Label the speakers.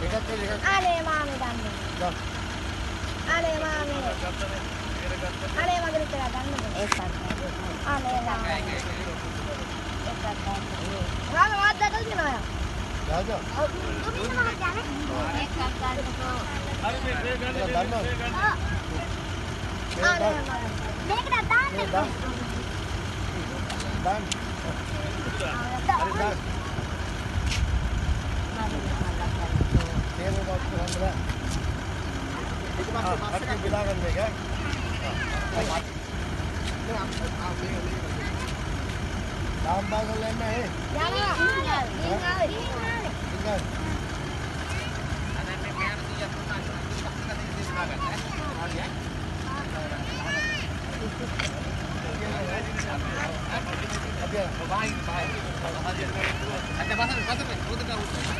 Speaker 1: Anema
Speaker 2: mi danno. Anema mi. Anema grittera danno.
Speaker 1: E fatta.
Speaker 2: Anema. E
Speaker 1: fatta.
Speaker 2: Vado, vado così no. Vado.
Speaker 1: Tu mi devi mangiare? E fatta. Danno.
Speaker 2: Anema.
Speaker 1: Degra danno. Danno. Danno. Sudah. Itu masuk masuk kan đi deh kan. Tambah ke lem eh.
Speaker 2: Jangan. Tinggal. Tinggal. Tinggal.
Speaker 1: Tinggal.
Speaker 3: Ada pasal, pasal, pasal, pasal.